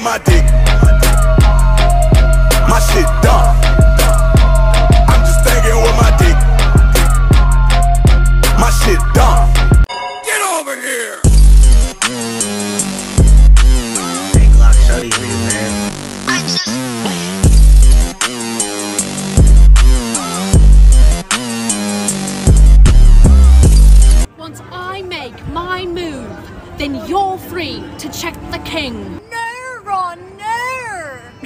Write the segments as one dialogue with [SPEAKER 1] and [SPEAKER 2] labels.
[SPEAKER 1] my
[SPEAKER 2] dick. My shit done. I'm just thinking with my dick. My shit. Get over here.
[SPEAKER 3] Once I make my move, then you're free to check the king.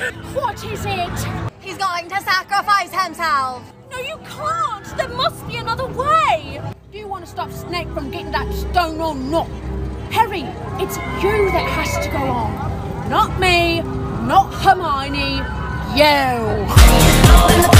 [SPEAKER 3] What is it?
[SPEAKER 4] He's going to sacrifice himself.
[SPEAKER 3] No, you can't. There must be another way. Do you want to stop Snape from getting that stone or not? Harry, it's you that has to go on. Not me, not Hermione, you.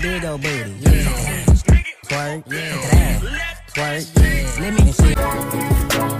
[SPEAKER 5] big old booty. Yeah. Twerk. Yeah. Twerk. Yeah. Let me see.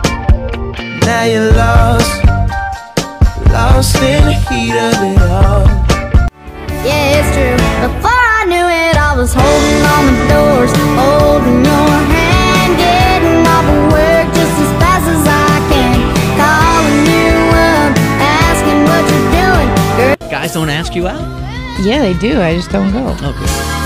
[SPEAKER 6] guys don't ask you out?
[SPEAKER 7] Yeah, they do. I just don't go.
[SPEAKER 6] Okay.